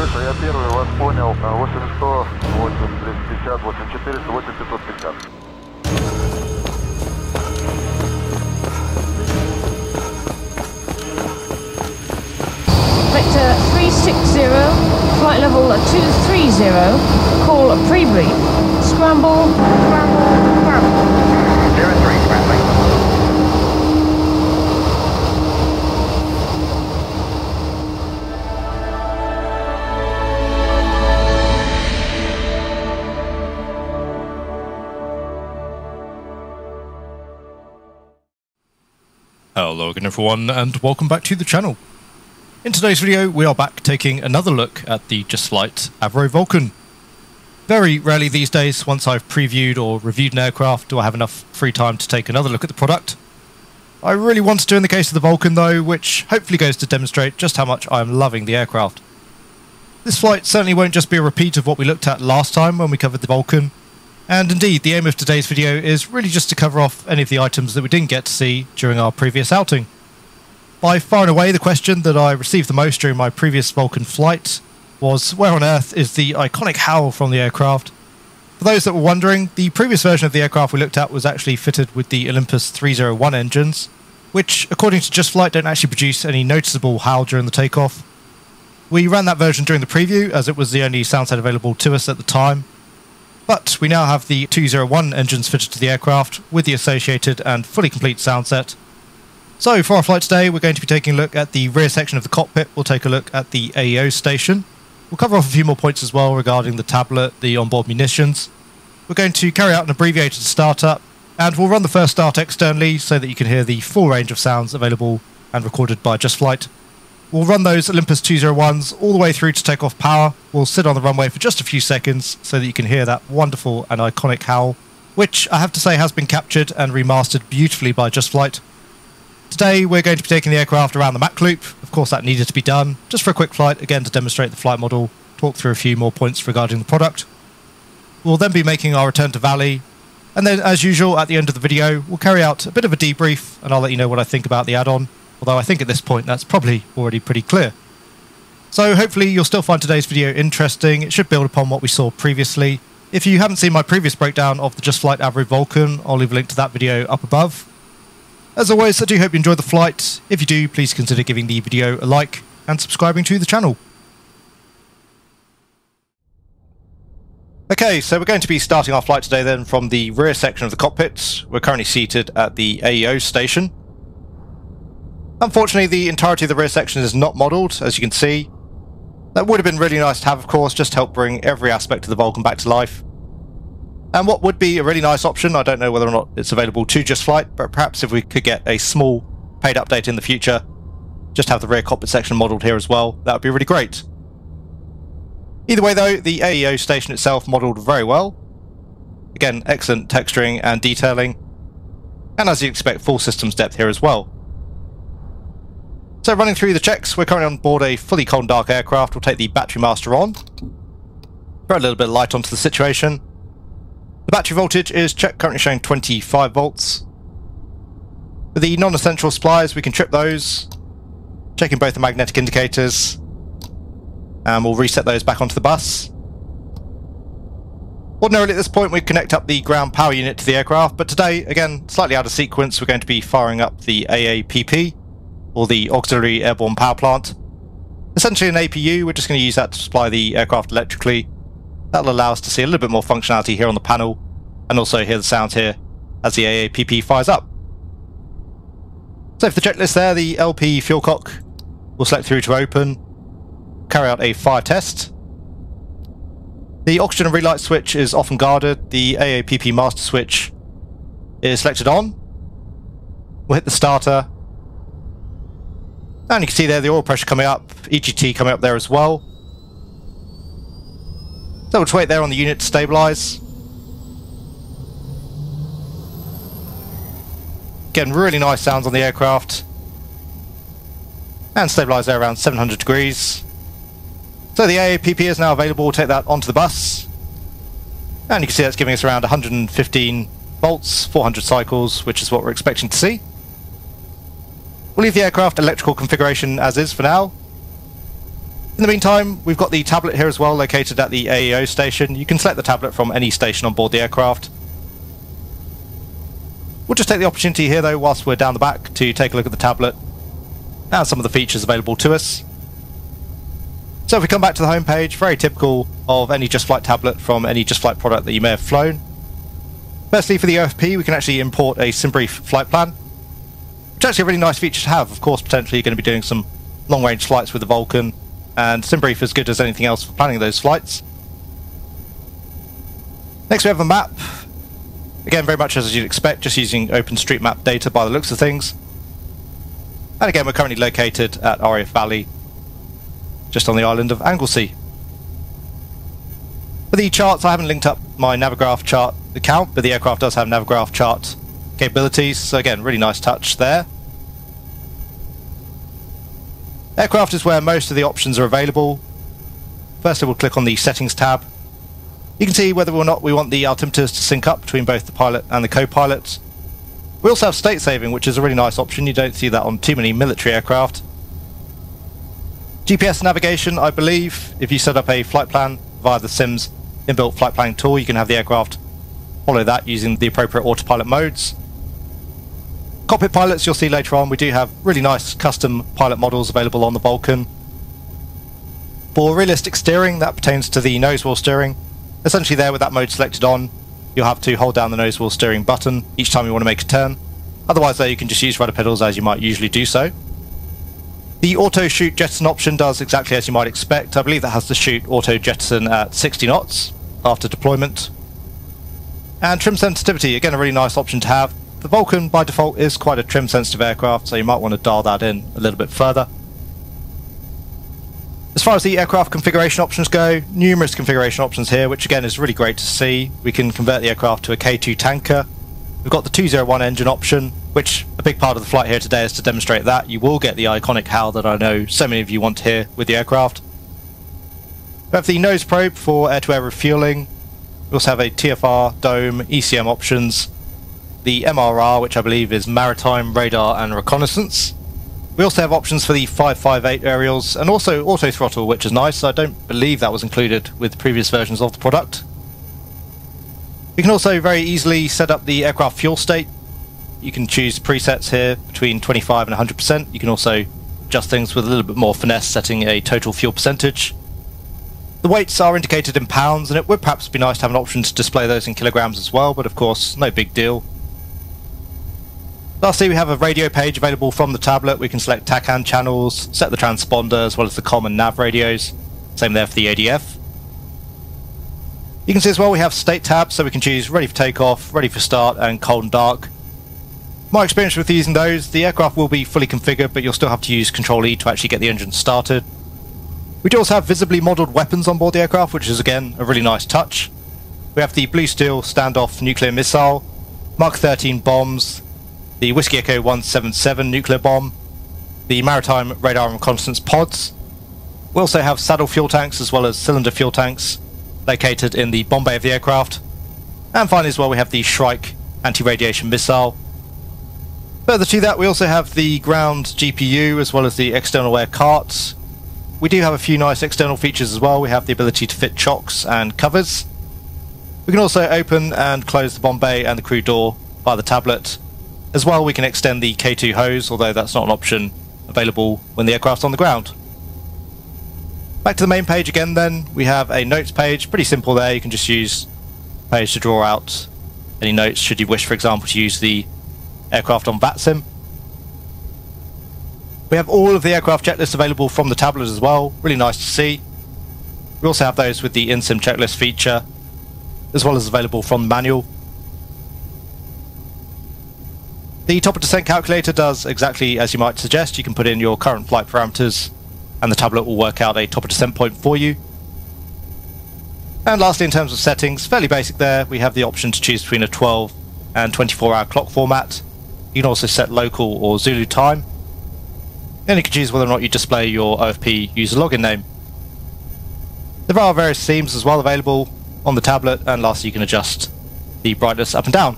Крыша, я первый вас понял. 8100, 8 250, 8400, 8550. Vector 360, flight level 230, call pre-brief. Scramble, scramble, scramble. Hello again everyone and welcome back to the channel. In today's video we are back taking another look at the Just Flight Avro Vulcan. Very rarely these days, once I've previewed or reviewed an aircraft, do I have enough free time to take another look at the product. I really want to do in the case of the Vulcan though, which hopefully goes to demonstrate just how much I am loving the aircraft. This flight certainly won't just be a repeat of what we looked at last time when we covered the Vulcan, and indeed, the aim of today's video is really just to cover off any of the items that we didn't get to see during our previous outing. By far and away, the question that I received the most during my previous Vulcan flight was where on earth is the iconic howl from the aircraft? For those that were wondering, the previous version of the aircraft we looked at was actually fitted with the Olympus 301 engines, which, according to Just Flight, don't actually produce any noticeable howl during the takeoff. We ran that version during the preview, as it was the only soundset available to us at the time, but we now have the 201 engines fitted to the aircraft with the associated and fully complete sound set. So for our flight today, we're going to be taking a look at the rear section of the cockpit. We'll take a look at the AEO station. We'll cover off a few more points as well regarding the tablet, the onboard munitions. We're going to carry out an abbreviated startup, and we'll run the first start externally so that you can hear the full range of sounds available and recorded by Just Flight. We'll run those Olympus 201s all the way through to take off power. We'll sit on the runway for just a few seconds so that you can hear that wonderful and iconic howl, which I have to say has been captured and remastered beautifully by Just Flight. Today we're going to be taking the aircraft around the Mach loop. Of course that needed to be done, just for a quick flight, again to demonstrate the flight model, talk through a few more points regarding the product. We'll then be making our return to Valley, and then as usual at the end of the video we'll carry out a bit of a debrief and I'll let you know what I think about the add-on although I think at this point that's probably already pretty clear. So hopefully you'll still find today's video interesting, it should build upon what we saw previously. If you haven't seen my previous breakdown of the Just Flight Avro Vulcan, I'll leave a link to that video up above. As always, I do hope you enjoyed the flight. If you do, please consider giving the video a like and subscribing to the channel. Okay, so we're going to be starting our flight today then from the rear section of the cockpit. We're currently seated at the AEO station. Unfortunately, the entirety of the rear section is not modelled, as you can see. That would have been really nice to have, of course, just help bring every aspect of the Vulcan back to life. And what would be a really nice option, I don't know whether or not it's available to Just Flight, but perhaps if we could get a small paid update in the future, just have the rear cockpit section modelled here as well, that would be really great. Either way though, the AEO station itself modelled very well. Again, excellent texturing and detailing. And as you expect, full systems depth here as well. So running through the checks, we're currently on board a fully cold and dark aircraft. We'll take the battery master on. Throw a little bit of light onto the situation. The battery voltage is checked, currently showing 25 volts. The non-essential supplies, we can trip those. Checking both the magnetic indicators. And we'll reset those back onto the bus. Ordinarily at this point we'd connect up the ground power unit to the aircraft, but today, again, slightly out of sequence, we're going to be firing up the AAPP, or the Auxiliary Airborne Power Plant. Essentially an APU, we're just going to use that to supply the aircraft electrically. That'll allow us to see a little bit more functionality here on the panel, and also hear the sounds here as the AAPP fires up. So for the checklist there, the LP fuel cock will select through to open, carry out a fire test. The oxygen relight switch is off and guarded, the AAPP master switch is selected on. We'll hit the starter, and you can see there the oil pressure coming up, EGT coming up there as well. So we'll just wait there on the unit to stabilise. Getting really nice sounds on the aircraft. And stabilise there around 700 degrees. So the AAPP is now available, we'll take that onto the bus. And you can see that's giving us around 115 volts, 400 cycles, which is what we're expecting to see. We'll leave the aircraft electrical configuration as is for now. In the meantime, we've got the tablet here as well, located at the AEO station. You can select the tablet from any station on board the aircraft. We'll just take the opportunity here though, whilst we're down the back, to take a look at the tablet and some of the features available to us. So if we come back to the home page, very typical of any Just Flight tablet from any Just Flight product that you may have flown. Firstly, for the OFP, we can actually import a SimBrief flight plan, is actually a really nice feature to have. Of course, potentially you're going to be doing some long-range flights with the Vulcan, and SimBrief is good as anything else for planning those flights. Next we have a map. Again, very much as you'd expect, just using OpenStreetMap data by the looks of things. And again, we're currently located at RAF Valley, just on the island of Anglesey. For the charts, I haven't linked up my Navigraph chart account, but the aircraft does have Navigraph chart capabilities, so again, really nice touch there. Aircraft is where most of the options are available. Firstly, we'll click on the Settings tab. You can see whether or not we want the altimeters to sync up between both the pilot and the co-pilot. We also have state saving, which is a really nice option. You don't see that on too many military aircraft. GPS navigation, I believe, if you set up a flight plan via the Sims inbuilt flight planning tool, you can have the aircraft follow that using the appropriate autopilot modes. Cockpit pilots you'll see later on, we do have really nice custom pilot models available on the Vulcan. For realistic steering, that pertains to the nose wheel steering. Essentially there with that mode selected on, you'll have to hold down the nose wheel steering button each time you want to make a turn. Otherwise there you can just use rudder pedals as you might usually do so. The auto chute jettison option does exactly as you might expect. I believe that has to chute auto jettison at 60 knots after deployment. And trim sensitivity, again a really nice option to have. The Vulcan, by default, is quite a trim-sensitive aircraft, so you might want to dial that in a little bit further. As far as the aircraft configuration options go, numerous configuration options here, which again is really great to see. We can convert the aircraft to a K2 tanker. We've got the 201 engine option, which a big part of the flight here today is to demonstrate that. You will get the iconic howl that I know so many of you want here with the aircraft. We have the nose probe for air-to-air -air refueling. We also have a TFR, dome, ECM options, the MRR, which I believe is Maritime Radar and Reconnaissance. We also have options for the 558 aerials and also auto throttle, which is nice. I don't believe that was included with previous versions of the product. You can also very easily set up the aircraft fuel state. You can choose presets here between 25 and 100%. You can also adjust things with a little bit more finesse, setting a total fuel percentage. The weights are indicated in pounds, and it would perhaps be nice to have an option to display those in kilograms as well, but of course, no big deal. Lastly, we have a radio page available from the tablet. We can select TACAN channels, set the transponder as well as the common nav radios. Same there for the ADF. You can see as well we have state tabs, so we can choose ready for takeoff, ready for start, and cold and dark. My experience with using those, the aircraft will be fully configured, but you'll still have to use Control E to actually get the engine started. We do also have visibly modelled weapons on board the aircraft, which is again a really nice touch. We have the Blue Steel standoff nuclear missile, Mark 13 bombs, the Whiskey Echo 177 nuclear bomb, the Maritime Radar and Reconnaissance pods. We also have saddle fuel tanks as well as cylinder fuel tanks located in the bomb bay of the aircraft. And finally as well we have the Shrike anti-radiation missile. Further to that we also have the ground GPU as well as the external air carts. We do have a few nice external features as well. We have the ability to fit chocks and covers. We can also open and close the bomb bay and the crew door by the tablet as well, we can extend the K2 hose, although that's not an option available when the aircraft's on the ground. Back to the main page again then, we have a notes page, pretty simple there, you can just use page to draw out any notes should you wish for example to use the aircraft on VATSIM. We have all of the aircraft checklists available from the tablet as well, really nice to see. We also have those with the InSim checklist feature, as well as available from the manual. The top of descent calculator does exactly as you might suggest. You can put in your current flight parameters and the tablet will work out a top of descent point for you. And lastly, in terms of settings, fairly basic there. We have the option to choose between a 12 and 24 hour clock format. You can also set local or Zulu time. And you can choose whether or not you display your OFP user login name. There are various themes as well available on the tablet, and lastly you can adjust the brightness up and down.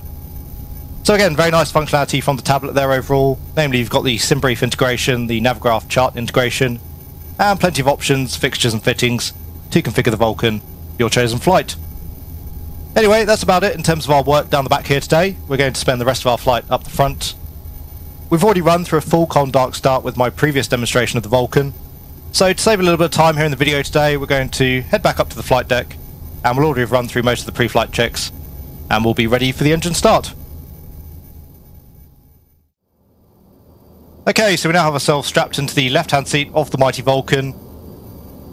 So again, very nice functionality from the tablet there overall. Namely, you've got the SimBrief integration, the Navigraph chart integration, and plenty of options, fixtures and fittings to configure the Vulcan your chosen flight. Anyway, that's about it in terms of our work down the back here today. We're going to spend the rest of our flight up the front. We've already run through a full con dark start with my previous demonstration of the Vulcan, so to save a little bit of time here in the video today, we're going to head back up to the flight deck, and we'll already have run through most of the pre-flight checks, and we'll be ready for the engine start. Okay, so we now have ourselves strapped into the left-hand seat of the mighty Vulcan.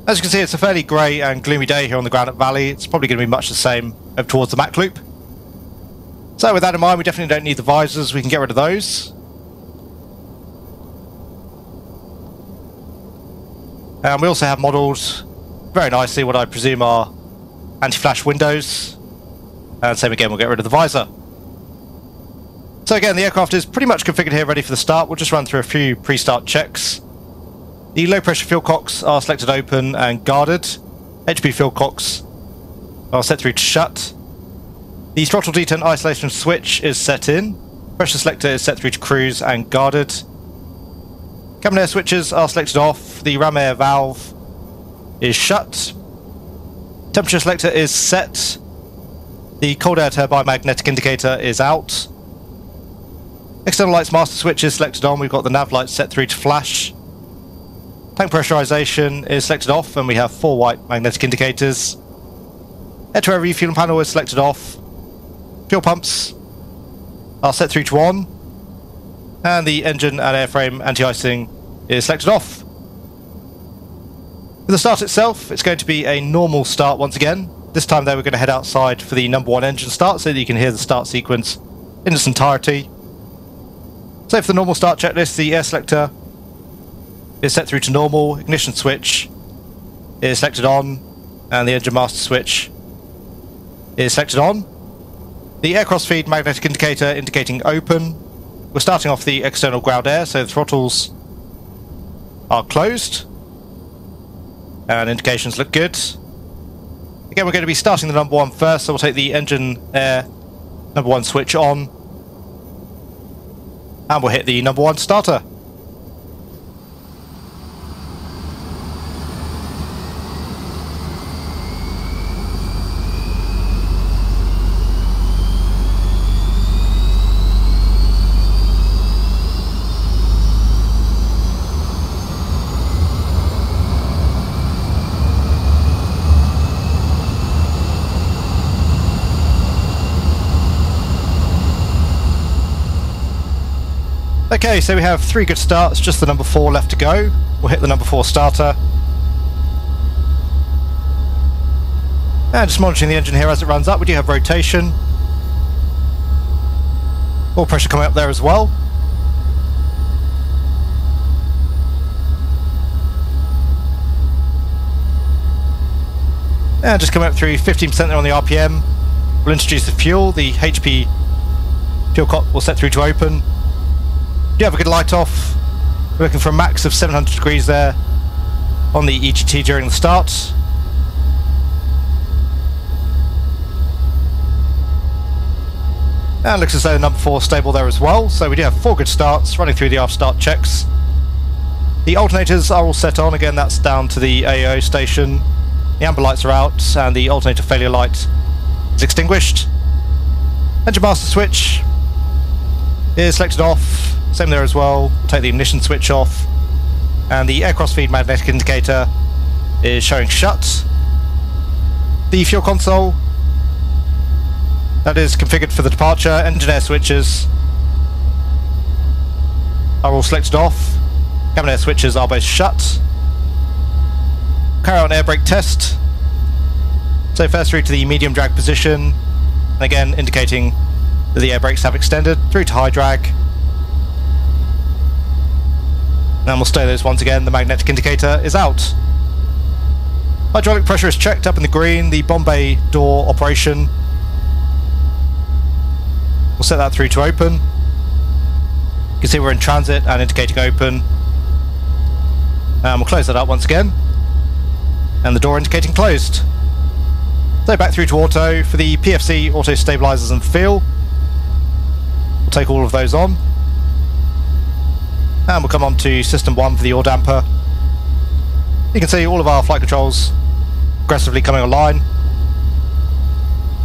As you can see, it's a fairly grey and gloomy day here on the Granite Valley. It's probably going to be much the same over towards the Mach Loop. So with that in mind, we definitely don't need the visors. We can get rid of those. And we also have modelled very nicely what I presume are anti-flash windows. And same again, we'll get rid of the visor. So again, the aircraft is pretty much configured here, ready for the start. We'll just run through a few pre-start checks. The low pressure fuel cocks are selected open and guarded. HP fuel cocks are set through to shut. The throttle detent isolation switch is set in. Pressure selector is set through to cruise and guarded. Cabin air switches are selected off. The ram air valve is shut. Temperature selector is set. The cold air turbine magnetic indicator is out. External lights master switch is selected on. We've got the nav lights set through to flash. Tank pressurization is selected off and we have four white magnetic indicators. Air to air refueling panel is selected off. Fuel pumps are set through to on. And the engine and airframe anti-icing is selected off. For the start itself, it's going to be a normal start once again. This time though we're going to head outside for the number one engine start so that you can hear the start sequence in its entirety. So for the normal start checklist, the air selector is set through to normal, ignition switch is selected on, and the engine master switch is selected on. The air feed magnetic indicator indicating open. We're starting off the external ground air, so the throttles are closed. And indications look good. Again, we're going to be starting the number one first, so we'll take the engine air number one switch on and we'll hit the number one starter. Okay, so we have three good starts, just the number four left to go. We'll hit the number four starter. And just monitoring the engine here as it runs up. We do have rotation. More pressure coming up there as well. And just coming up through 15% there on the RPM. We'll introduce the fuel. The HP fuel cock will set through to open do have a good light off. Looking for a max of 700 degrees there on the EGT during the start. And looks as though the number 4 stable there as well, so we do have four good starts running through the after start checks. The alternators are all set on, again that's down to the AEO station. The amber lights are out and the alternator failure light is extinguished. Engine master switch is selected off same there as well. Take the ignition switch off. And the air feed magnetic indicator is showing shut. The fuel console that is configured for the departure. Engine air switches are all selected off. Cabin air switches are both shut. Carry on air brake test. So first through to the medium drag position. And again indicating that the air brakes have extended through to high drag. And we'll stay those once again, the magnetic indicator is out. Hydraulic pressure is checked up in the green, the bomb bay door operation. We'll set that through to open. You can see we're in transit and indicating open. And we'll close that up once again. And the door indicating closed. So back through to auto. For the PFC auto stabilizers and feel, we'll take all of those on. And we'll come on to system 1 for the yaw damper. You can see all of our flight controls aggressively coming online.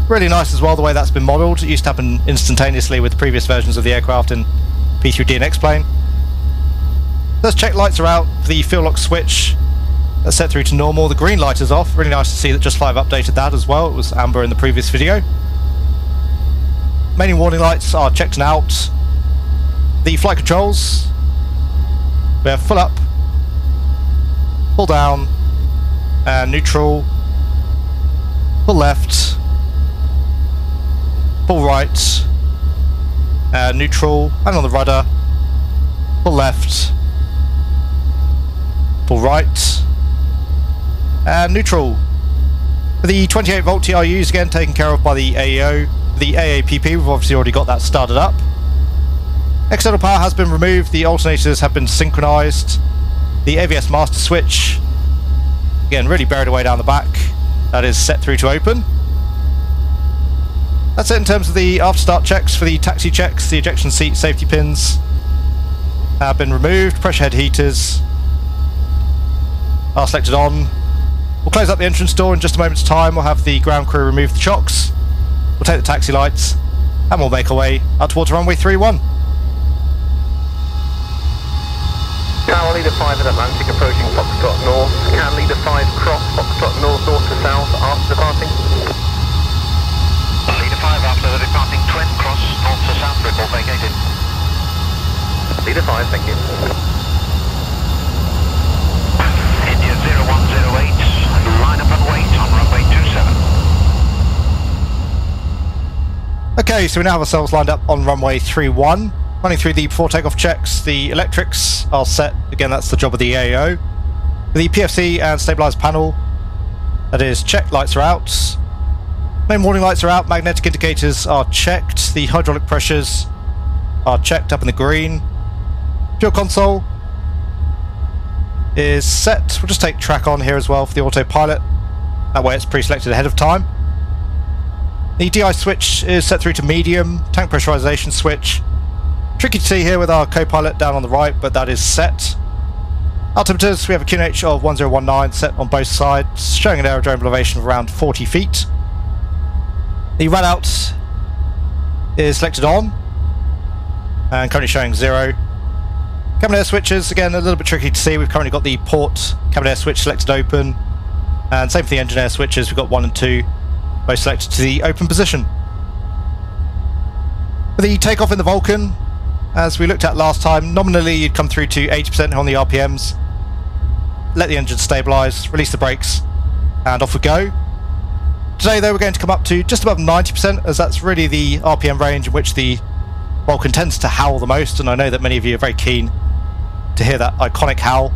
Really nice as well the way that's been modelled. It used to happen instantaneously with previous versions of the aircraft in P3D and X-Plane. Let's check lights are out. The fuel lock switch that's set through to normal. The green light is off. Really nice to see that Just Flight updated that as well. It was amber in the previous video. Main warning lights are checked and out. The flight controls. We have full up, pull down, and neutral, pull left, pull right, and neutral, and on the rudder, pull left, pull right, and neutral. The 28 volt TRUs again taken care of by the AEO. The AAPP, we've obviously already got that started up. External power has been removed, the alternators have been synchronized. The AVS master switch, again really buried away down the back, that is set through to open. That's it in terms of the after start checks. For the taxi checks, the ejection seat safety pins have been removed, pressure head heaters are selected on. We'll close up the entrance door in just a moment's time, we'll have the ground crew remove the chocks, we'll take the taxi lights, and we'll make our way out towards runway 31. Tower leader 5 at Atlantic approaching Foxtrot North. Can leader 5 cross Foxtrot North, north to south after departing? Leader 5 after the departing twin cross north to south report vacated. Leader 5, thank you. India 0108, line up and wait on runway 27. Okay, so we now have ourselves lined up on runway 31. Running through the before takeoff checks, the electrics are set. Again, that's the job of the AEO. The PFC and stabilizer panel, that is checked, lights are out. Main warning lights are out, magnetic indicators are checked, the hydraulic pressures are checked up in the green. Fuel console is set. We'll just take track on here as well for the autopilot. That way it's pre-selected ahead of time. The DI switch is set through to medium, tank pressurization switch. Tricky to see here with our co-pilot down on the right, but that is set. Altimeters, we have a QNH of 1019 set on both sides, showing an aerodrome elevation of around 40 feet. The run out is selected on, and currently showing zero. Cabin air switches, again a little bit tricky to see, we've currently got the port cabin air switch selected open, and same for the engine air switches, we've got one and two, both selected to the open position. For the takeoff in the Vulcan, as we looked at last time, nominally you'd come through to 80% on the RPMs, let the engine stabilise, release the brakes, and off we go. Today though we're going to come up to just above 90% as that's really the RPM range in which the Vulcan tends to howl the most and I know that many of you are very keen to hear that iconic howl.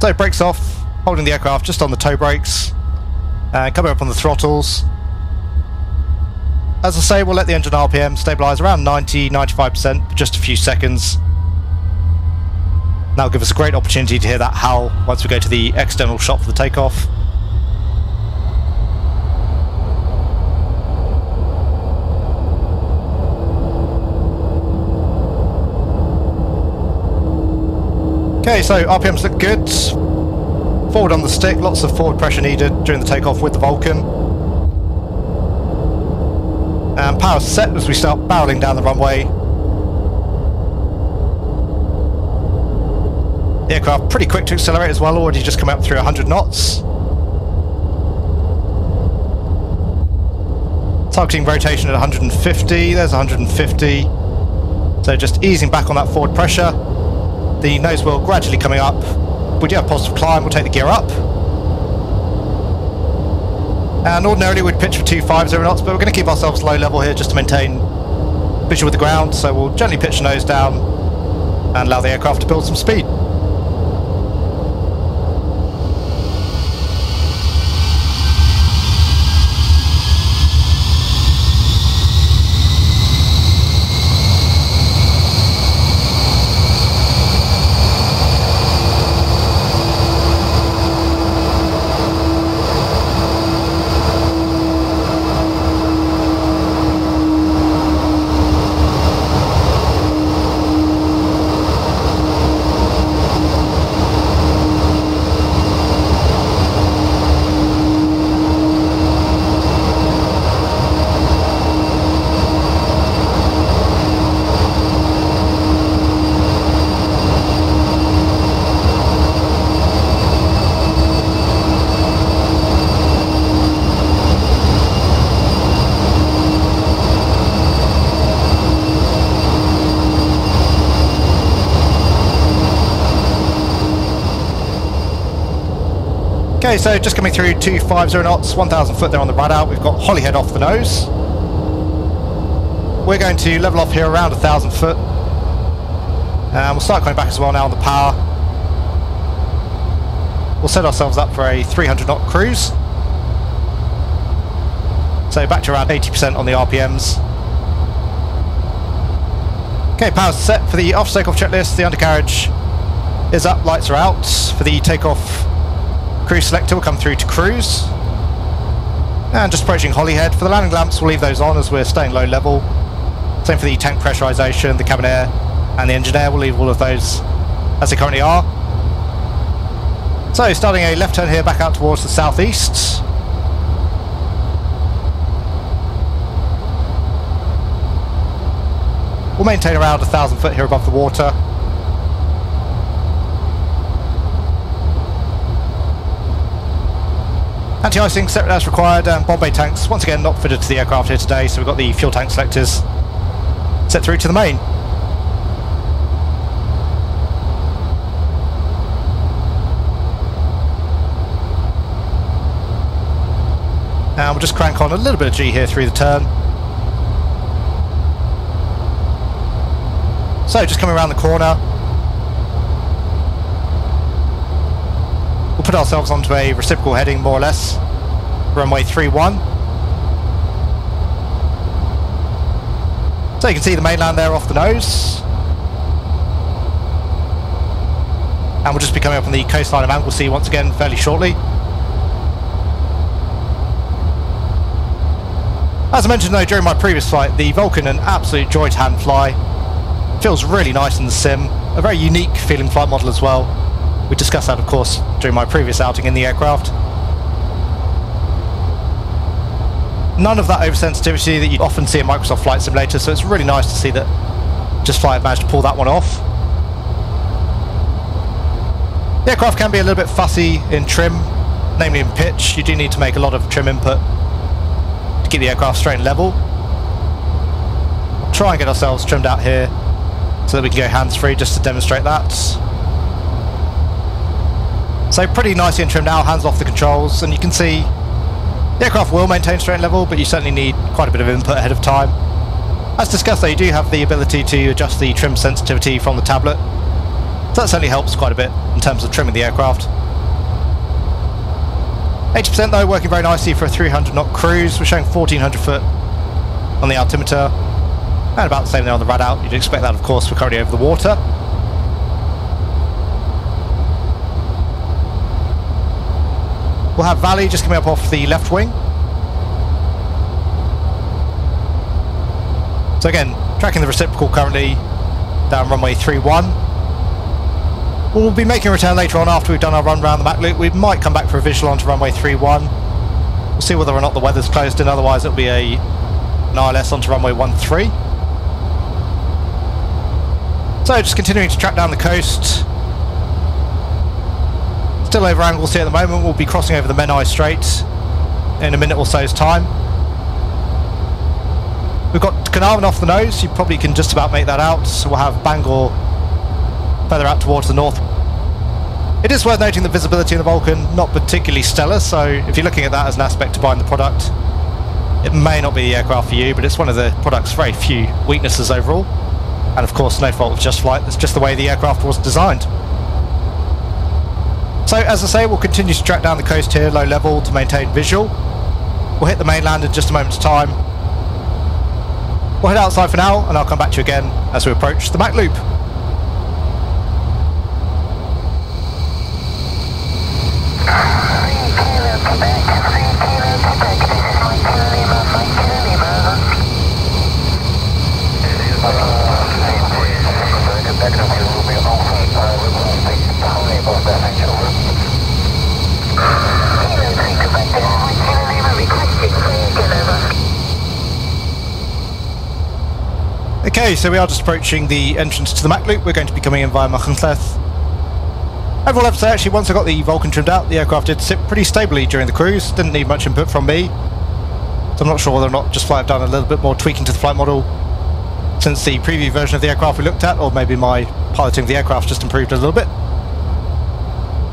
So brakes off, holding the aircraft just on the toe brakes, and coming up on the throttles. As I say, we'll let the engine RPM stabilise around 90-95% for just a few seconds. That'll give us a great opportunity to hear that howl once we go to the external shot for the takeoff. Okay, so RPMs look good. Forward on the stick, lots of forward pressure needed during the takeoff with the Vulcan. And power set as we start barreling down the runway. The aircraft pretty quick to accelerate as well, already just come up through 100 knots. Targeting rotation at 150, there's 150. So just easing back on that forward pressure. The nose wheel gradually coming up. We do have positive climb, we'll take the gear up. And ordinarily we'd pitch for 2.50 knots, but we're going to keep ourselves low level here just to maintain visual with the ground, so we'll gently pitch the nose down and allow the aircraft to build some speed. Okay, so just coming through 250 knots, 1,000 foot there on the rad alt. We've got Holyhead off the nose. We're going to level off here around 1,000 foot. And we'll start going back as well now on the power. We'll set ourselves up for a 300 knot cruise. So back to around 80% on the RPMs. Okay, power's set for the off takeoff checklist. The undercarriage is up, lights are out. For the takeoff cruise selector, we'll come through to cruise. And just approaching Holyhead. For the landing lamps, we'll leave those on as we're staying low level. Same for the tank pressurization, the cabin air, and the engine air. We'll leave all of those as they currently are. So, starting a left turn here back out towards the southeast. We'll maintain around a thousand foot here above the water. Anti-icing separate as required and bomb bay tanks once again not fitted to the aircraft here today so we've got the fuel tank selectors set through to the main. And we'll just crank on a little bit of G here through the turn. So just coming around the corner. Put ourselves onto a reciprocal heading more or less. Runway 31. So you can see the mainland there off the nose. And we'll just be coming up on the coastline of Anglesey once again fairly shortly. As I mentioned though during my previous flight, the Vulcan an absolute joy to hand fly. Feels really nice in the sim. A very unique feeling flight model as well. We discussed that of course during my previous outing in the aircraft. None of that oversensitivity that you often see in Microsoft Flight Simulator, so it's really nice to see that Just Flight have managed to pull that one off. The aircraft can be a little bit fussy in trim, namely in pitch. You do need to make a lot of trim input to keep the aircraft straight and level. Try and get ourselves trimmed out here so that we can go hands-free just to demonstrate that. So pretty nicely and trimmed now, hands off the controls, and you can see the aircraft will maintain straight level, but you certainly need quite a bit of input ahead of time. As discussed though, you do have the ability to adjust the trim sensitivity from the tablet, so that certainly helps quite a bit in terms of trimming the aircraft. 80% though, working very nicely for a 300 knot cruise. We're showing 1400 foot on the altimeter, and about the same there on the rad alt. You'd expect that of course, we're currently over the water. We'll have Valley just coming up off the left wing. So again, tracking the reciprocal currently down runway 31. We'll be making a return later on after we've done our run around the Mach Loop. We might come back for a visual onto runway 31. We'll see whether or not the weather's closed in, otherwise it'll be a an ILS onto runway 13. So just continuing to track down the coast. Still over Anglesey at the moment, we'll be crossing over the Menai Strait in a minute or so's time. We've got Caernarfon off the nose, you probably can just about make that out. So we'll have Bangor further out towards the north. It is worth noting the visibility in the Vulcan, not particularly stellar, so if you're looking at that as an aspect to buying the product, it may not be the aircraft for you, but it's one of the product's very few weaknesses overall. And of course, no fault of Just Flight, that's just the way the aircraft was designed. So as I say, we'll continue to track down the coast here, low level, to maintain visual. We'll hit the mainland in just a moment's time. We'll head outside for now, and I'll come back to you again as we approach the Mach Loop. Okay, so we are just approaching the entrance to the Mach Loop. We're going to be coming in via Machynlleth. Overall, I have to say, actually, once I got the Vulcan trimmed out, the aircraft did sit pretty stably during the cruise. Didn't need much input from me. So I'm not sure whether or not Just Flight have done a little bit more tweaking to the flight model since the preview version of the aircraft we looked at, or maybe my piloting of the aircraft just improved a little bit.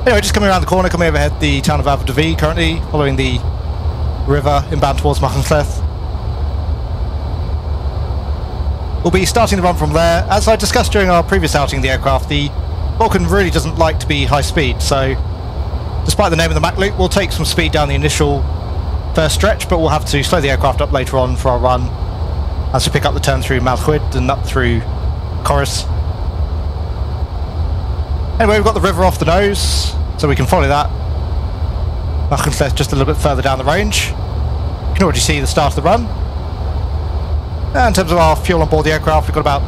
Anyway, just coming around the corner, coming overhead the town of Aberdyfi currently, following the river inbound towards Machynlleth. We'll be starting the run from there. As I discussed during our previous outing of the aircraft, the Vulcan really doesn't like to be high speed, so despite the name of the Mach Loop, we'll take some speed down the initial first stretch, but we'll have to slow the aircraft up later on for our run as we pick up the turn through Mallwyd and up through Corris. Anyway, we've got the river off the nose, so we can follow that. Machynlleth just a little bit further down the range. You can already see the start of the run. And in terms of our fuel on board the aircraft, we've got about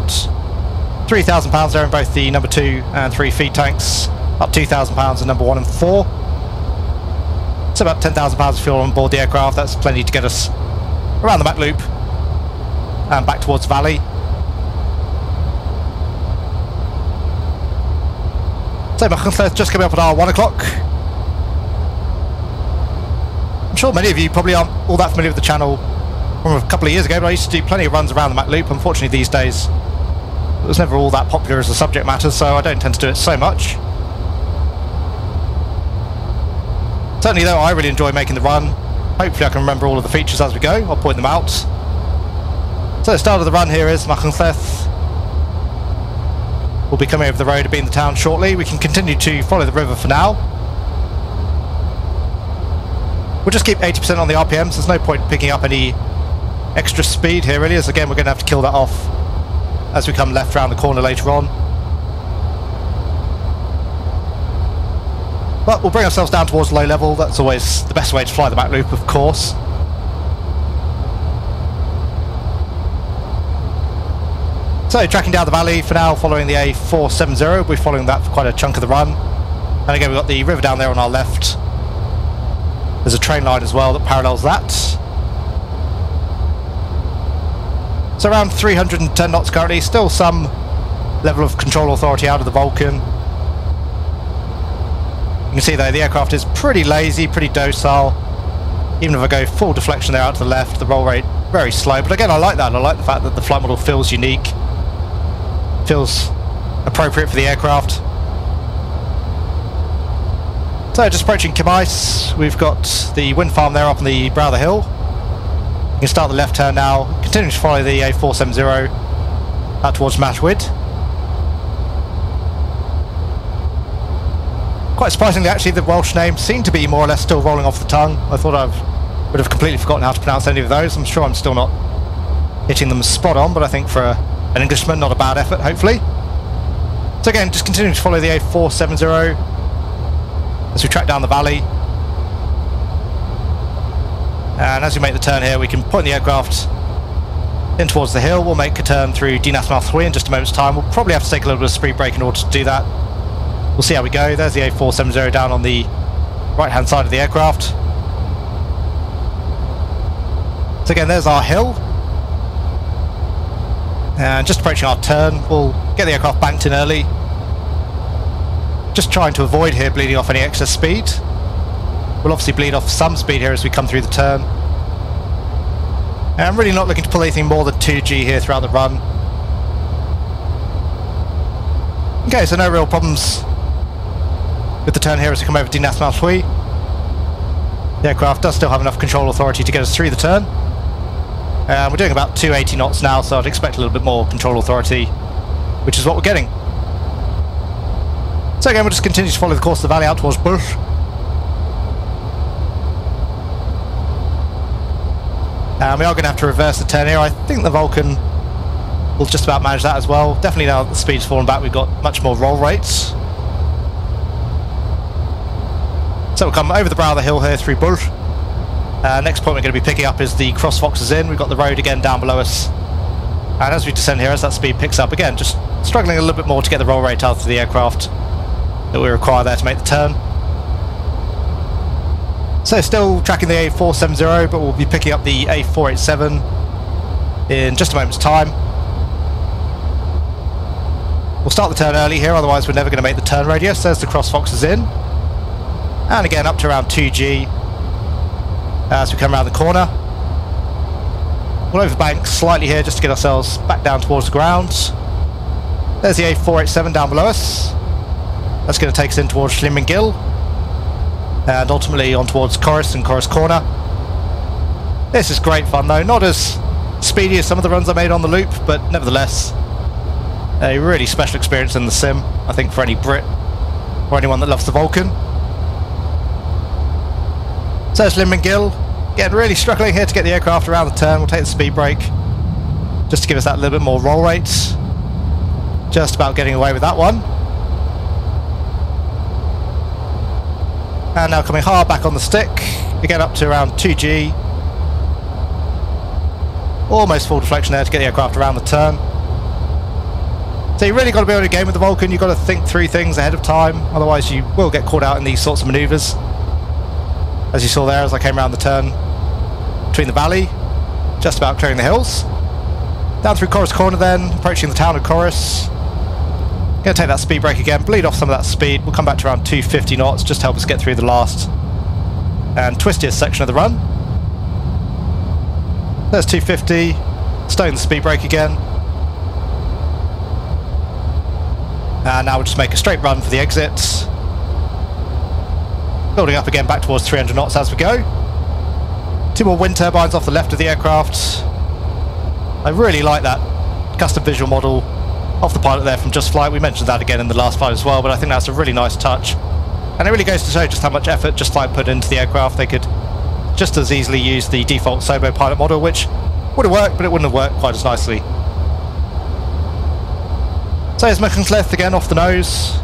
£3,000 there in both the number 2 and 3 feed tanks, about £2,000 in number 1 and 4. So about £10,000 of fuel on board the aircraft, that's plenty to get us around the Mach Loop and back towards valley. So Machynlleth just coming up at our 1 o'clock. I'm sure many of you probably aren't all that familiar with the channel from a couple of years ago, but I used to do plenty of runs around the Mach Loop. Unfortunately these days it was never all that popular as a subject matter, so I don't tend to do it so much. Certainly though, I really enjoy making the run. Hopefully I can remember all of the features as we go. I'll point them out. So the start of the run here is Machynlleth. We'll be coming over the road to be in the town shortly. We can continue to follow the river for now. We'll just keep 80% on the RPMs. There's no point picking up any extra speed here really, as again we're going to have to kill that off as we come left round the corner later on. But we'll bring ourselves down towards low level. That's always the best way to fly the Mach Loop, of course. So tracking down the valley for now, following the A470. We'll be following that for quite a chunk of the run. And again, we've got the river down there on our left. There's a train line as well that parallels that. So around 310 knots currently, still some level of control authority out of the Vulcan. You can see though the aircraft is pretty lazy, pretty docile. Even if I go full deflection there out to the left, the roll rate very slow. But again, I like that. I like the fact that the flight model feels unique feels appropriate for the aircraft. So just approaching Cemmaes, we've got the wind farm there up on the brow of the hill. You can start the left turn now, continuing to follow the A470 out towards Mallwyd. Quite surprisingly actually the Welsh names seem to be more or less still rolling off the tongue. I thought I would have completely forgotten how to pronounce any of those. I'm sure I'm still not hitting them spot on, but I think for a an Englishman, not a bad effort, hopefully. So again, just continuing to follow the A470 as we track down the valley. And as we make the turn here, we can point the aircraft in towards the hill. We'll make a turn through Dinas Mawddwy in just a moment's time. We'll probably have to take a little bit of speed brake in order to do that. We'll see how we go. There's the A470 down on the right-hand side of the aircraft. So again, there's our hill. And just approaching our turn, we'll get the aircraft banked in early. Just trying to avoid here bleeding off any excess speed. We'll obviously bleed off some speed here as we come through the turn. And I'm really not looking to pull anything more than 2G here throughout the run. Okay, so no real problems with the turn here as we come over Dinas Mawddwy. The aircraft does still have enough control authority to get us through the turn. Uh, we're doing about 280 knots now, so I'd expect a little bit more control authority, which is what we're getting. So again, we'll just continue to follow the course of the valley out towards Bush. And we are going to have to reverse the turn here. I think the Vulcan will just about manage that as well. Definitely now the speed's fallen back, we've got much more roll rates. So we'll come over the brow of the hill here through Bush. Uh, next point we're going to be picking up is the Cross Foxes Inn. We've got the road again down below us. And as we descend here, as that speed picks up, again, just struggling a little bit more to get the roll rate out of the aircraft that we require there to make the turn. So still tracking the A470, but we'll be picking up the A487 in just a moment's time. We'll start the turn early here, otherwise we're never going to make the turn radius. There's the Cross Foxes Inn. And again, up to around 2G, as we come around the corner. We'll overbank slightly here just to get ourselves back down towards the ground. There's the A487 down below us. That's going to take us in towards Schlimmingill and ultimately on towards Corris and Corris Corner. This is great fun though, not as speedy as some of the runs I made on the loop, but nevertheless a really special experience in the sim, I think for any Brit or anyone that loves the Vulcan. So it's Gill, getting really struggling here to get the aircraft around the turn. We'll take the speed brake just to give us that little bit more roll rate. Just about getting away with that one. And now coming hard back on the stick, again up to around 2G. Almost full deflection there to get the aircraft around the turn. So you really got to be able to game with the Vulcan, you've got to think through things ahead of time, otherwise you will get caught out in these sorts of manoeuvres. As you saw there as I came around the turn between the valley, just about clearing the hills. Down through Corris Corner then, approaching the town of Corris. Going to take that speed brake again, bleed off some of that speed. We'll come back to around 250 knots, just to help us get through the last and twistiest section of the run. There's 250, stone the speed brake again. And now we'll just make a straight run for the exit. Building up again back towards 300 knots as we go. Two more wind turbines off the left of the aircraft. I really like that custom visual model off the pilot there from Just Flight. We mentioned that again in the last flight as well, but I think that's a really nice touch. And it really goes to show just how much effort Just Flight put into the aircraft. They could just as easily use the default Asobo pilot model, which would have worked, but it wouldn't have worked quite as nicely. So here's Machynlleth again off the nose.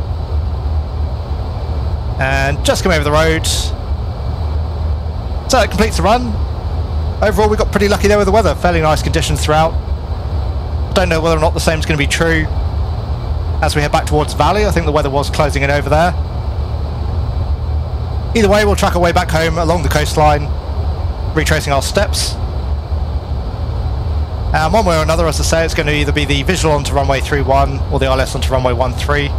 And just come over the road. So it completes the run. Overall, we got pretty lucky there with the weather. Fairly nice conditions throughout. Don't know whether or not the same is going to be true as we head back towards Valley. I think the weather was closing in over there. Either way, we'll track our way back home along the coastline, retracing our steps. And one way or another, as I say, it's going to either be the visual onto runway 31 or the ILS onto runway 13.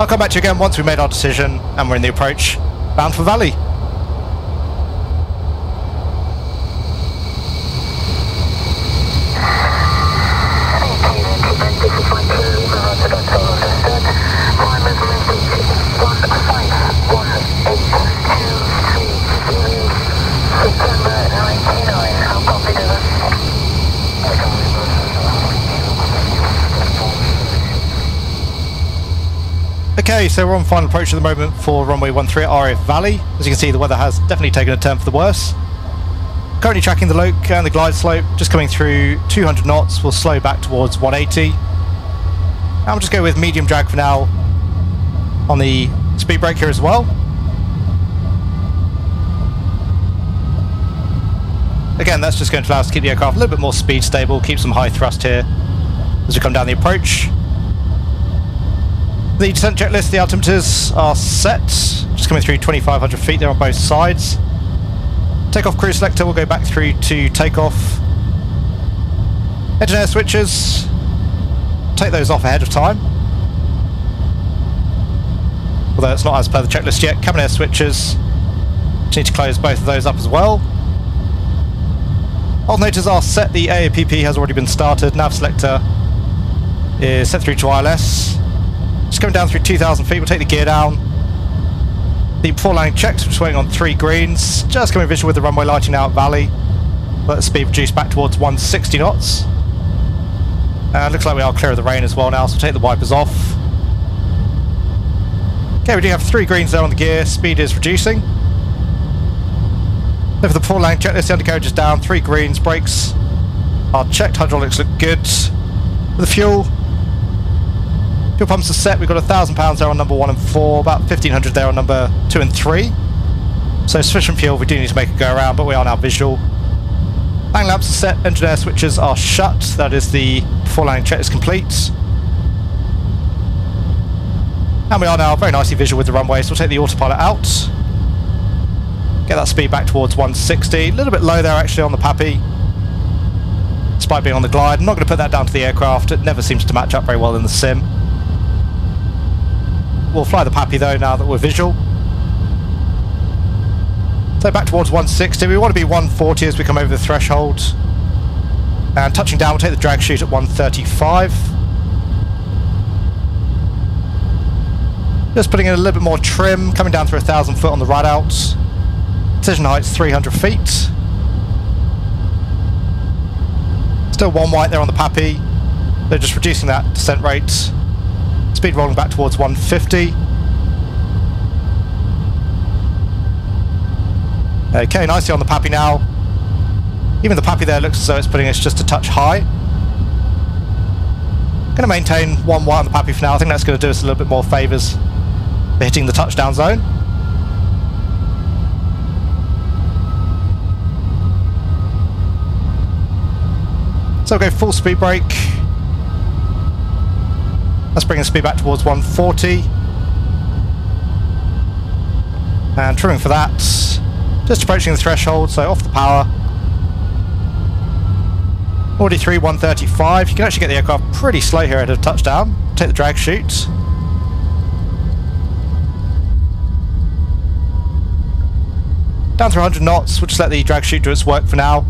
I'll come back to you again once we've made our decision and we're in the approach, bound for Valley. So we're on final approach at the moment for runway 13 at RAF Valley. As you can see, the weather has definitely taken a turn for the worse. Currently tracking the LOC and the glide slope, just coming through 200 knots. We'll slow back towards 180. And we'll just go with medium drag for now on the speed brake here as well. Again, that's just going to allow us to keep the aircraft a little bit more speed stable, keep some high thrust here as we come down the approach. The descent checklist, the altimeters are set. Just coming through 2,500 feet there on both sides. Takeoff crew selector will go back through to takeoff. Engine air switches. Take those off ahead of time. Although it's not as per the checklist yet. Cabin air switches. Just need to close both of those up as well. Alternators are set. The AAPP has already been started. Nav selector is set through to ILS. Just coming down through 2,000 feet, we'll take the gear down. The before landing checks, we're just waiting on three greens. Just coming visual with the runway lighting at Valley. Let the speed reduce back towards 160 knots. Uh, looks like we are clear of the rain as well now, so we'll take the wipers off. Okay, we do have three greens there on the gear. Speed is reducing. Then for the before landing checklist, the undercarriage is down. Three greens, brakes are checked. Hydraulics look good. For the fuel, Fuel pumps are set. We've got a thousand pounds there on number one and four, about fifteen hundred there on number two and three. So sufficient fuel. We do need to make it go around, but we are now visual. Landing lamps are set. Engine air switches are shut. That is the before landing check is complete. And we are now very nicely visual with the runway, so we'll take the autopilot out. Get that speed back towards 160. A little bit low there actually on the PAPI. Despite being on the glide. I'm not going to put that down to the aircraft. It never seems to match up very well in the sim. We'll fly the PAPI though now that we're visual. So back towards 160. We want to be 140 as we come over the threshold. And touching down, we'll take the drag chute at 135. Just putting in a little bit more trim, coming down through a thousand foot on the rad alt. Decision height's 300 feet. Still one white there on the PAPI. They're just reducing that descent rate. Speed rolling back towards 150. Okay, nicely on the PAPI now. Even the PAPI there looks as though it's putting us just a touch high. Going to maintain one white on the PAPI for now. I think that's going to do us a little bit more favours for hitting the touchdown zone. So we'll go full speed brake. Let's bring the speed back towards 140. And trimming for that. Just approaching the threshold, so off the power. 43, 135. You can actually get the aircraft pretty slow here at a touchdown. Take the drag chute. Down to 100 knots, we'll just let the drag chute do its work for now.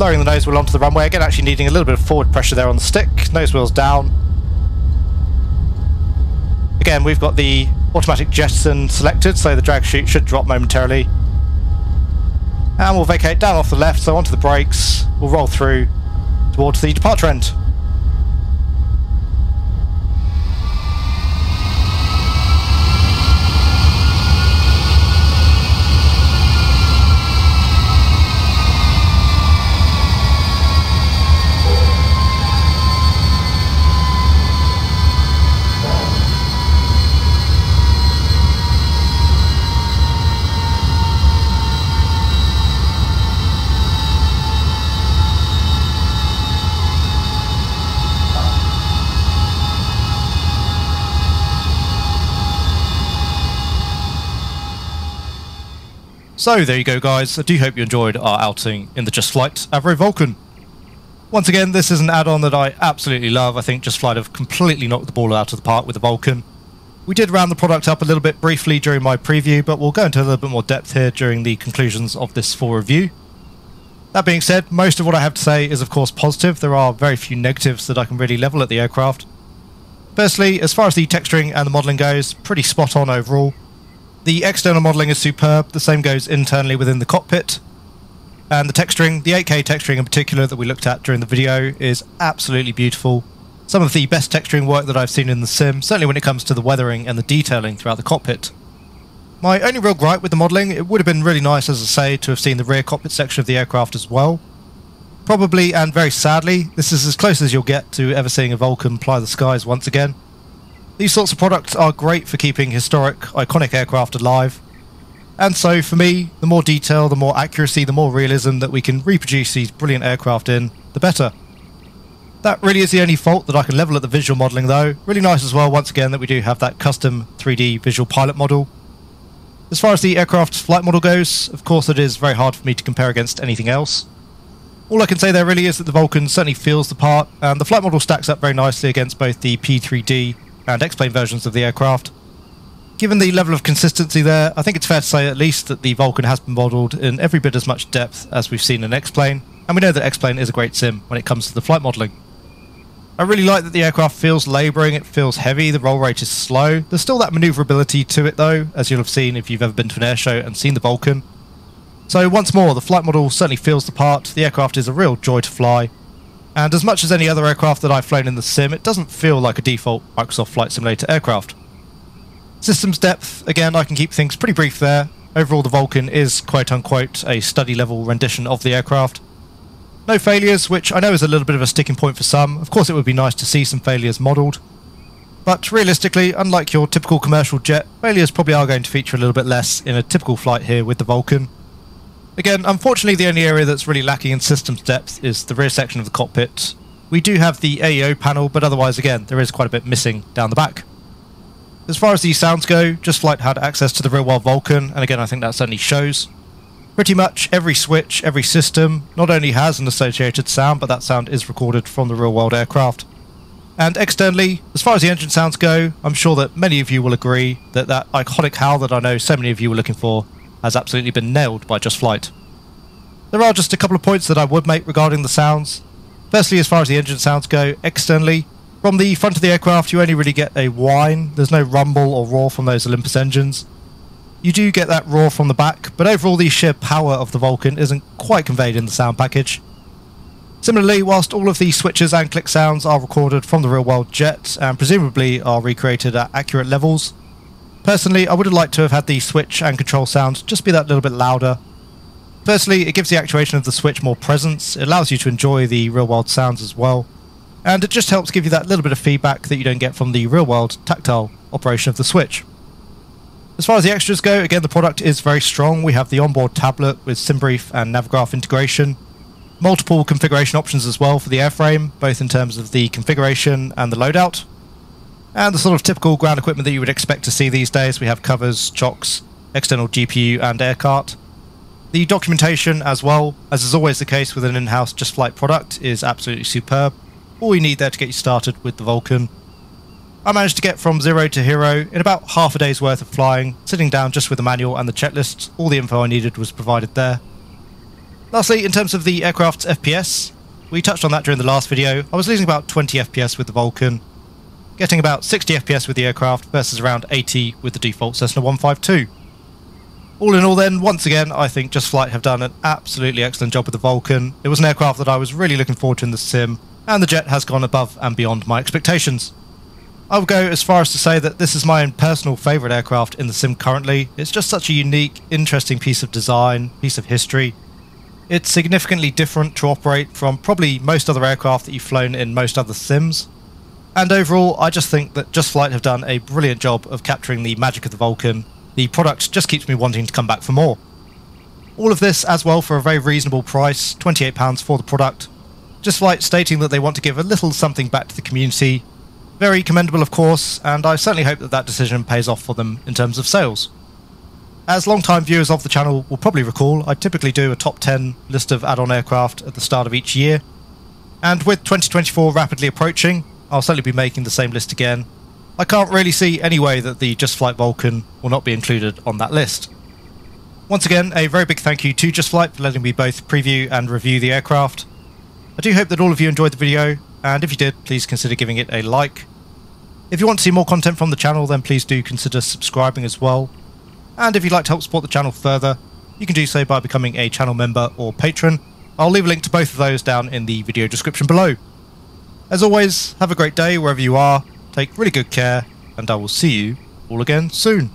Lowering the nose wheel onto the runway, again actually needing a little bit of forward pressure there on the stick. Nose wheel's down. Again, we've got the automatic jettison selected, so the drag chute should drop momentarily. And we'll vacate down off the left, so onto the brakes. We'll roll through towards the departure end. So there you go guys, I do hope you enjoyed our outing in the Just Flight Avro Vulcan. Once again, this is an add-on that I absolutely love. I think Just Flight have completely knocked the ball out of the park with the Vulcan. We did round the product up a little bit briefly during my preview, but we'll go into a little bit more depth here during the conclusions of this full review. That being said, most of what I have to say is of course positive. There are very few negatives that I can really level at the aircraft. Firstly, as far as the texturing and the modelling goes, pretty spot on overall. The external modelling is superb, the same goes internally within the cockpit. And the texturing, the 8K texturing in particular that we looked at during the video is absolutely beautiful. Some of the best texturing work that I've seen in the sim, certainly when it comes to the weathering and the detailing throughout the cockpit. My only real gripe with the modelling, it would have been really nice, as I say, to have seen the rear cockpit section of the aircraft as well. Probably, and very sadly, this is as close as you'll get to ever seeing a Vulcan ply the skies once again. These sorts of products are great for keeping historic, iconic aircraft alive. And so, for me, the more detail, the more accuracy, the more realism that we can reproduce these brilliant aircraft in, the better. That really is the only fault that I can level at the visual modelling though. Really nice as well, once again, that we do have that custom 3D visual pilot model. As far as the aircraft's flight model goes, of course it is very hard for me to compare against anything else. All I can say there really is that the Vulcan certainly feels the part, and the flight model stacks up very nicely against both the P3D and X-Plane versions of the aircraft. Given the level of consistency there, I think it's fair to say at least that the Vulcan has been modelled in every bit as much depth as we've seen in X-Plane, and we know that X-Plane is a great sim when it comes to the flight modelling. I really like that the aircraft feels labouring, it feels heavy, the roll rate is slow. There's still that manoeuvrability to it though, as you'll have seen if you've ever been to an airshow and seen the Vulcan. So once more, the flight model certainly feels the part, the aircraft is a real joy to fly, and as much as any other aircraft that I've flown in the sim, it doesn't feel like a default Microsoft Flight Simulator aircraft. Systems depth, again, I can keep things pretty brief there. Overall, the Vulcan is quote unquote a study level rendition of the aircraft. No failures, which I know is a little bit of a sticking point for some. Of course, it would be nice to see some failures modelled. But realistically, unlike your typical commercial jet, failures probably are going to feature a little bit less in a typical flight here with the Vulcan. Again, unfortunately the only area that's really lacking in systems depth is the rear section of the cockpit. We do have the AEO panel, but otherwise again, there is quite a bit missing down the back. As far as the sounds go, Just Flight had access to the real world Vulcan, and again I think that certainly shows. Pretty much every switch, every system, not only has an associated sound, but that sound is recorded from the real world aircraft. And externally, as far as the engine sounds go, I'm sure that many of you will agree that that iconic howl that I know so many of you were looking for has absolutely been nailed by Just Flight. There are just a couple of points that I would make regarding the sounds. Firstly, as far as the engine sounds go, externally, From the front of the aircraft, you only really get a whine. There's no rumble or roar from those Olympus engines. You do get that roar from the back, but overall the sheer power of the Vulcan isn't quite conveyed in the sound package. Similarly, whilst all of the switches and click sounds are recorded from the real world jet and presumably are recreated at accurate levels, personally I would have liked to have had the switch and control sound just be that little bit louder. Firstly, it gives the actuation of the switch more presence, it allows you to enjoy the real world sounds as well, and it just helps give you that little bit of feedback that you don't get from the real world tactile operation of the switch. As far as the extras go, again the product is very strong. We have the onboard tablet with SimBrief and Navigraph integration. Multiple configuration options as well for the airframe, both in terms of the configuration and the loadout. And the sort of typical ground equipment that you would expect to see these days. We have covers, chocks, external GPU and air cart. The documentation as well, as is always the case with an in-house Just Flight product, is absolutely superb. All you need there to get you started with the Vulcan I managed to get from zero to hero in about half a day's worth of flying, sitting down just with the manual and the checklists. All the info I needed was provided there. Lastly, in terms of the aircraft's FPS, we touched on that during the last video. I was losing about 20 FPS with the Vulcan, getting about 60 FPS with the aircraft versus around 80 with the default Cessna 152. All in all then, once again, I think Just Flight have done an absolutely excellent job with the Vulcan. It was an aircraft that I was really looking forward to in the sim, and the jet has gone above and beyond my expectations. I would go as far as to say that this is my own personal favourite aircraft in the sim currently. It's just such a unique, interesting piece of design, piece of history. It's significantly different to operate from probably most other aircraft that you've flown in most other sims. And overall, I just think that Just Flight have done a brilliant job of capturing the magic of the Vulcan. The product just keeps me wanting to come back for more. All of this as well for a very reasonable price, £28 for the product. Just Flight stating that they want to give a little something back to the community very commendable, of course, and I certainly hope that that decision pays off for them in terms of sales. As long-time viewers of the channel will probably recall, I typically do a top 10 list of add-on aircraft at the start of each year, and with 2024 rapidly approaching, I'll certainly be making the same list again. I can't really see any way that the Just Flight Vulcan will not be included on that list. Once again, a very big thank you to Just Flight for letting me both preview and review the aircraft. I do hope that all of you enjoyed the video, and if you did, please consider giving it a like. If you want to see more content from the channel, then please do consider subscribing as well. And if you'd like to help support the channel further, you can do so by becoming a channel member or patron. I'll leave a link to both of those down in the video description below. As always, have a great day wherever you are, take really good care, and I will see you all again soon.